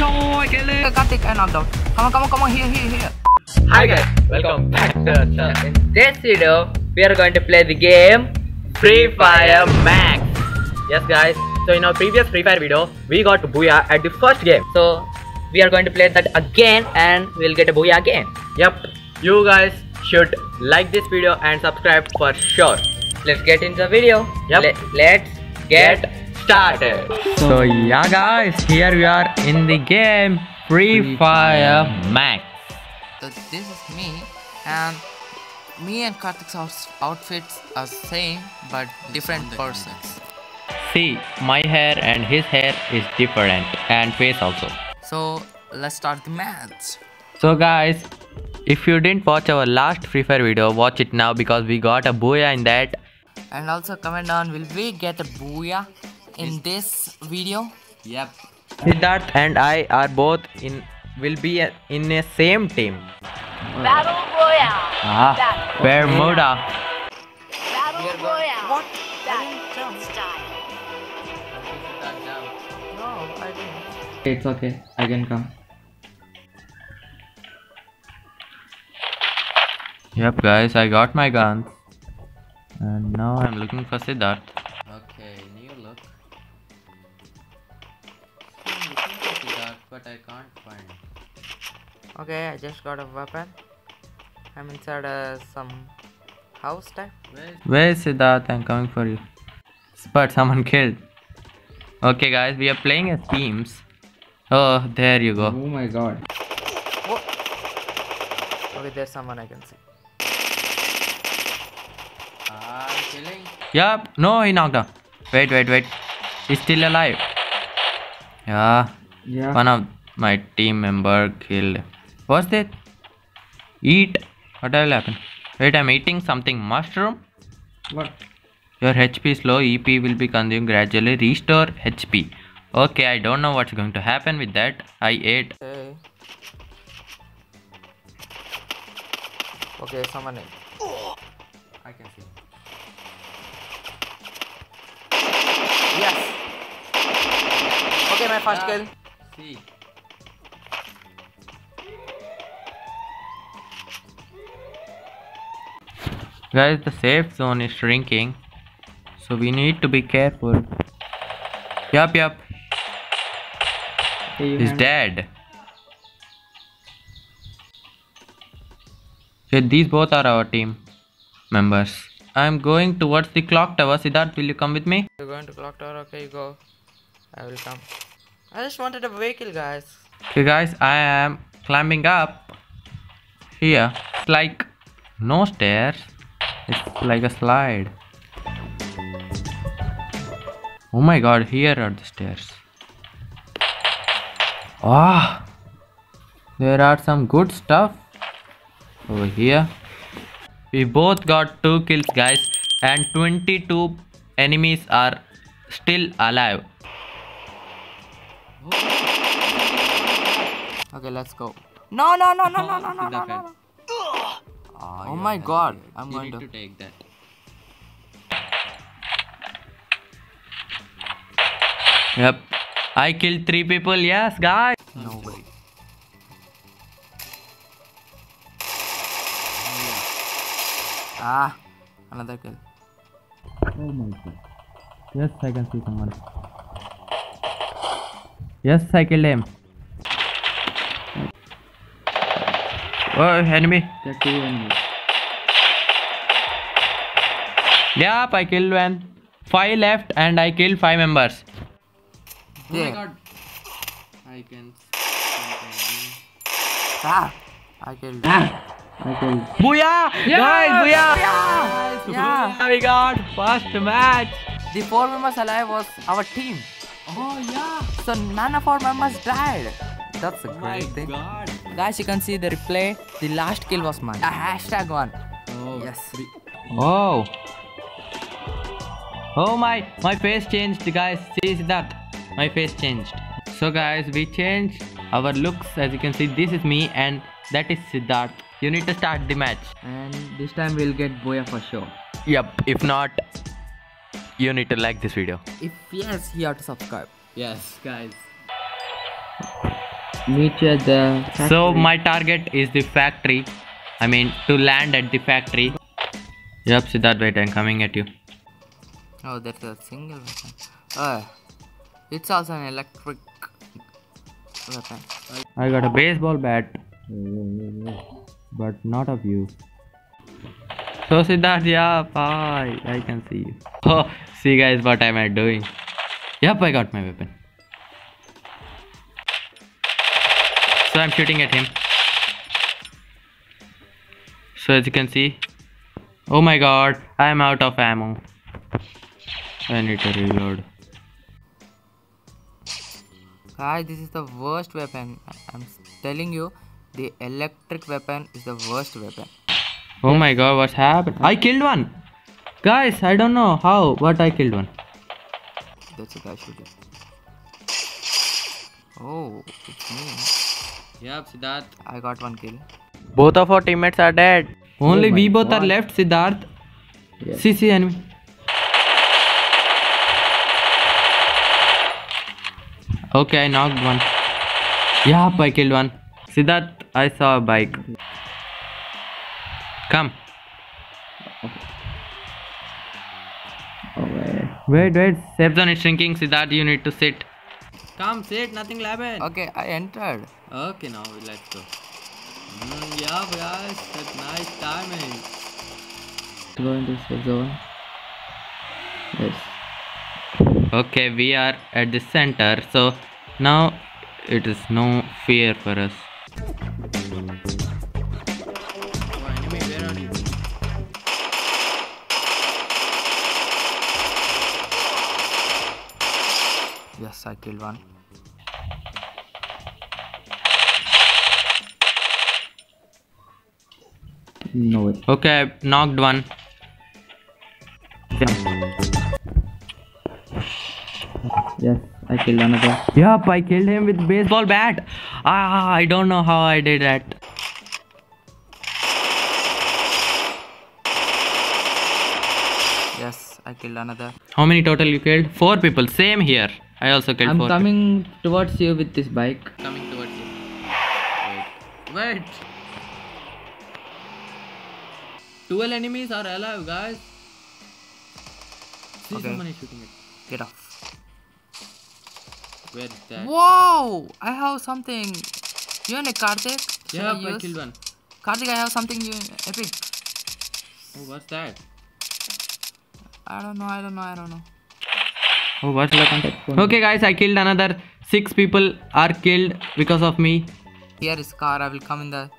Yo, I killed it. Karthik, I knocked out. Come on, come on, come on, here, here, here. Hi guys, welcome back to the channel. In this video, we are going to play the game Free Fire Max. Yes guys, so in our previous Free Fire video, we got Booyah at the first game. So, we are going to play that again and we'll get a booyah again. Yep, you guys should like this video and subscribe for sure. Let's get into the video. Yep. Le- let's get started. So yeah guys, here we are in the game Free Fire Max. So this is me and me and Karthik's outfits are same but different persons. See, my hair and his hair is different and face also. So let's start the match. So guys, if you didn't watch our last Free Fire video, watch it now because we got a booyah in that. And also comment down will we get a booyah in this video? Yep. Siddharth and I are both in will be in a same team. Battle Royale. Ah, Battle Bermuda. Battle We are Royale. What? That style. No, I didn't. It's okay, I can come. Yep, guys, I got my guns, and now I'm looking for Siddharth. But I can't find. Okay, I just got a weapon. I'm inside uh, some house type. Where is Where is Siddharth? I'm coming for you. But someone killed. Okay, guys, we are playing as teams. Oh, there you go. Oh my god. Okay, there's someone I can see. I'm killing. Yup, no, he knocked down. Wait, wait, wait. He's still alive. Yeah, Yeah. one of my team member killed. What's that? Eat. What will happen? Wait, I'm eating something. Mushroom? What? Your HP is low, EP will be consumed gradually. Restore HP. Okay, I don't know what's going to happen with that. I ate. Hey. Okay, someone in. I can see. Yes. Okay, my first kill. See. Guys, the safe zone is shrinking. So we need to be careful. Yup, yup. Hey, He's dead. Okay, these both are our team members. I'm going towards the clock tower. Siddharth, will you come with me? You're going to clock tower. Okay, you go. I will come. I just wanted a vehicle, guys. Okay, guys, I am climbing up here. It's like no stairs, it's like a slide. Oh my god, here are the stairs. Ah, there are some good stuff over here. We both got two kills, guys, and 22 enemies are still alive. Okay, let's go. No, no, no, no, no, no, no, no, no. Oh my god, I'm going to. take that. Yep. I killed three people, yes, guys. No way. Ah, another kill. Oh my god. Yes, I can see someone. Yes, I killed him. Oh, enemy. There are two enemies. Yep, I killed one. Five left, and I killed five members. There. I can. Ah, I killed. I killed. Booyah! Guys, booyah! Yeah. We got first match. The four members alive was our team. Oh yeah. So none of our members died. That's a great thing. god. Guys, you can see the replay. The last kill was mine. A hashtag one. Oh. Yes. Oh. Oh my, my face changed guys. See Siddharth, my face changed. So guys, we changed our looks. As you can see, this is me and that is Siddharth. You need to start the match. And this time we'll get Booyah for sure. Yep, if not, you need to like this video. If yes, you have to subscribe. Yes, guys. Meet you at the So my target is the factory. I mean to land at the factory. Yep, Siddharth, wait, I'm coming at you. Oh, that's a single weapon. Uh, it's also an electric weapon. I got a baseball bat, but not of you. So Siddharth, yeah, bye. I can see you. Oh, see guys, what am I doing? Yep, I got my weapon. So I'm shooting at him. So as you can see, oh my god, I am out of ammo. I need to reload. Guys, this is the worst weapon. I'm telling you, the electric weapon is the worst weapon. Oh my god, what's happened? I killed one! Guys, I don't know how, but I killed one. That's a guy shooting. Oh, it's me. Yep, Siddharth. I got one kill. Both of our teammates are dead. Only Oh we both are left, Siddharth. Yes. See, see, enemy. Okay, I knocked one. Yup, I killed one. Siddharth, I saw a bike. Come. Alright. Wait, wait. Safe zone is shrinking. Siddharth, you need to sit. Come, sit. Nothing will happen. Okay, I entered. Okay, now let's go. Mm, yeah, guys, that's nice timing. Go into safe zone. Yes. Okay, we are at the center, so now it is no fear for us. Yes, I killed one. No way. Okay, I knocked one. Yes, I killed another. Yup, I killed him with baseball bat. Ah, I don't know how I did that. Yes, I killed another. How many total you killed? Four people. Same here. I also killed I'm four. coming towards you with this bike. Coming towards you. Wait. Wait. Twelve enemies are alive, guys. See Okay. someone is shooting it. Get off. Where is that? Whoa! I have something. You and Karthik? Should Yeah, I I use? killed one. Karthik, I have something you epic. Oh, what's that? I don't know, I don't know, I don't know. Oh, what's the contact? Okay, guys, I killed another six people are killed because of me. Here is car, I will come in the.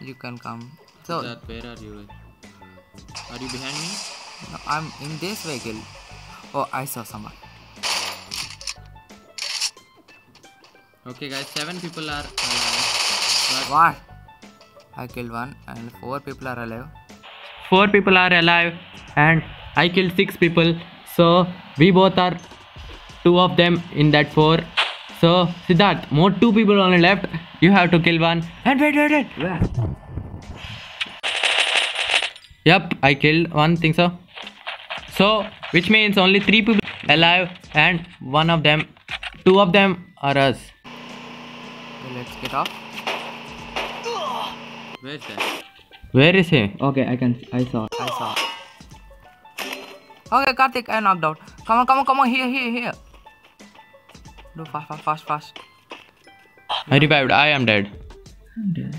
You can come. So, That where are you? Are you behind me? no, I'm in this vehicle. Oh, I saw someone. Okay, guys, seven people are alive. But What? I killed one, and four people are alive. four people are alive, and I killed six people. So we both are two of them in that four. So Siddharth, more two people only left. You have to kill one. And wait, wait, wait. Yep, I killed one. Think so. So which means only three people alive, and one of them, two of them are us. Okay, let's get off. Where is that? Where is he? Okay, I can. I saw. I saw. Okay, Karthik, I knocked out. Come on, come on, come on, here, here, here. Do fast, fast, fast, fast. I revived. I am dead. Dead.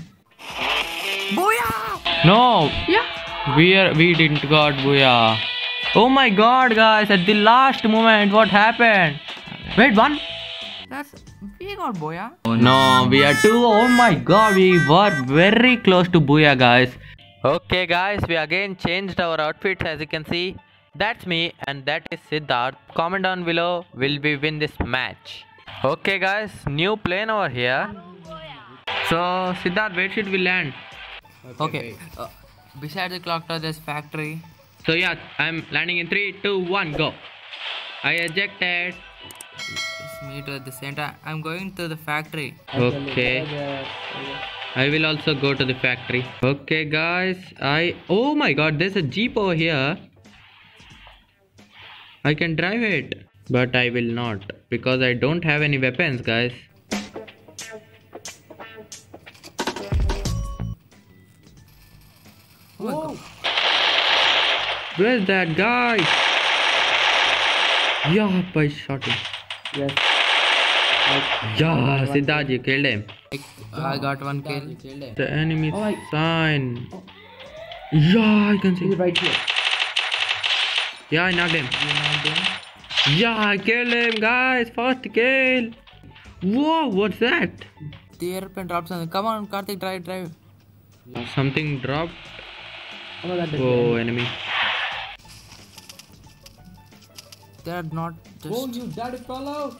Booyah! No. Yeah. We are. We didn't got booyah. Oh my god, guys! At the last moment, what happened? Wait, one. That's we got booyah. No, we are two. Oh my god, we were very close to booyah, guys. Okay, guys, we again changed our outfits as you can see. That's me, and that is Siddharth. Comment down below. Will we win this match? Okay, guys, new plane over here. So, Siddharth, where should we land? Okay. Uh, beside the clock tower, there's factory. So yeah, I'm landing in three, two, one, go. I ejected. It's me to at the center. I'm going to the factory. Okay. I will also go to the factory. Okay, guys. I. Oh my God! There's a jeep over here. I can drive it, but I will not because I don't have any weapons, guys. Whoa. Where's that guy? Yeah, I shot him. Yes. I yeah, killed him. I got one kill. The enemy oh, sign. Oh. Yeah, I can see. He's right here. Yeah, I knocked him. You knocked him. Yeah, I killed him, guys. First kill. Whoa, what's that? The airplane dropped something. Come on, Karthik, drive, drive. Something dropped. Oh my god, that's the enemy. They are not just. Oh, you daddy fellow!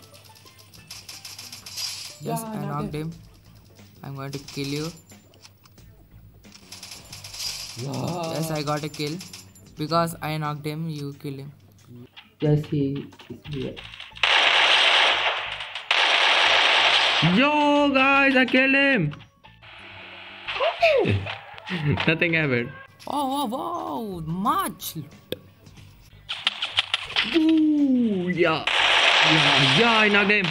yes, yeah, I I knocked knocked him. I'm going to kill you. Yeah. Yes, I got a kill. Because I knocked him, you kill him. Yes, he is here. Yo, guys, I killed him. Nothing happened. Oh, wow, wow, much. Ooh, yeah. Yeah, yeah, I knocked him.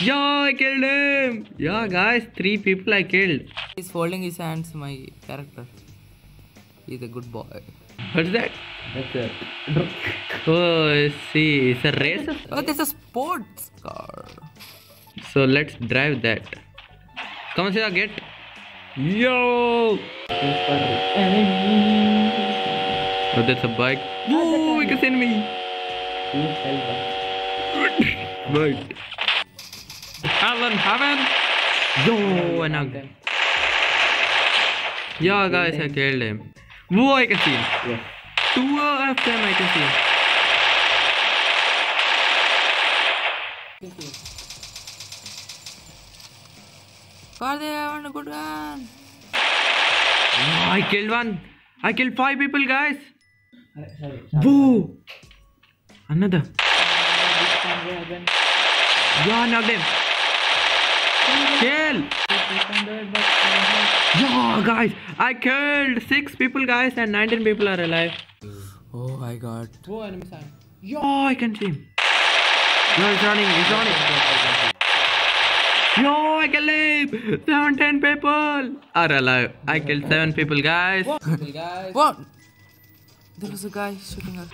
Yeah, I killed him. Yeah, guys, three people I killed. He's folding his hands, my character. He's a good boy. What's that? That's it. Oh, I see, it's a race. Oh, there's a sports car. So let's drive that. Come on, Sita, get. Yo! Oh, that's a bike. Oh, I can see enemy. Right. Alan, heaven. Yo, I knocked him. Yeah, guys, I killed him. Whoa, I can see him. Yes. Two of them I can see. Karthik, I want a good gun. Oh, I killed one. I killed five people, guys. Sorry. Whoa! Another. Yeah, knocked him. Kill! Yeah, guys, I killed six people, guys, and 19 people are alive. Oh my god. Oh, enemy sign. Yeah, I can see him. Yo, he's running, he's running. Yo, I killed him! 17 people are alive. I killed seven people, guys. People, guys. What? There was a guy shooting us.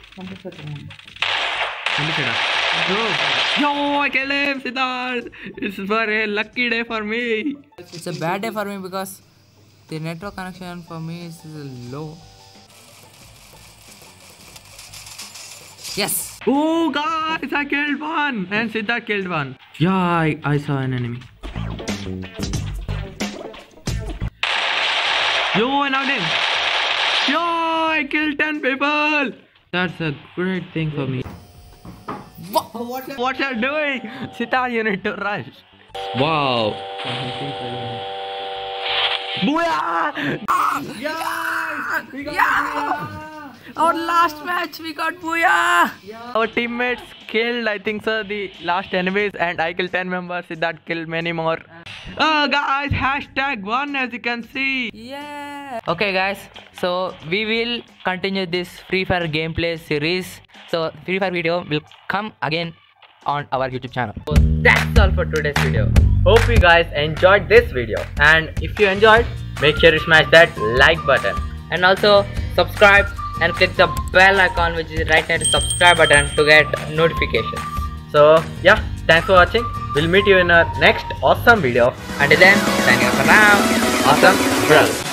Let me set up. Yo, I killed him, Siddharth. It's for a lucky day for me. It's a bad day for me because the network connection for me is low. Yes! Oh, guys, I killed one. And Siddharth killed one. Yeah, I, I saw an enemy. Yo, I knocked him. Yo, I killed 10 people. That's a great thing for me. What? What you're doing? Siddharth, you need to rush. Wow. Booyah! Our last match we got booyah! Our teammates killed, I think so, the last enemies, and I killed 10 members. that killed many more. Oh, guys, hashtag one as you can see. Yeah! Okay, guys, so we will continue this Free Fire gameplay series. So, Free Fire video will come again on our YouTube channel. So that's all for today's video. Hope you guys enjoyed this video. And if you enjoyed, make sure you smash that like button. And also, subscribe and click the bell icon which is right near the subscribe button to get notifications. So yeah, thanks for watching. We'll meet you in our next awesome video. Until then, signing off for now. Awesome, bro.